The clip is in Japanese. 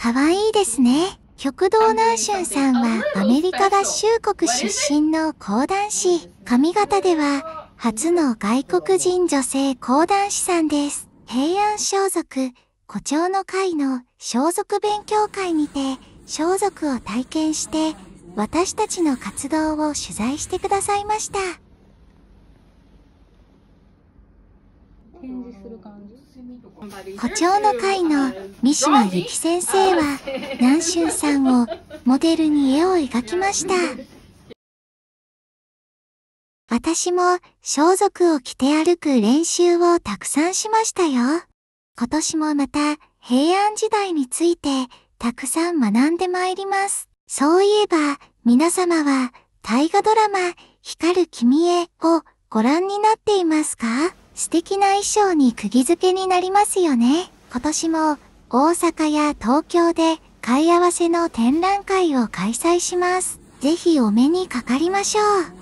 かわいいですね。極道南春さんはアメリカ合衆国出身の講談師。上方では初の外国人女性講談師さんです。平安装束、誇張の会の装束勉強会にて装束を体験して私たちの活動を取材してくださいました。誇張の会の三島由紀先生は南春さんをモデルに絵を描きました。私も装束を着て歩く練習をたくさんしましたよ。今年もまた平安時代についてたくさん学んでまいります。そういえば皆様は大河ドラマ光る君へをご覧になっていますか？素敵な衣装に釘付けになりますよね。今年も大阪や東京で買い合わせの展覧会を開催します。ぜひお目にかかりましょう。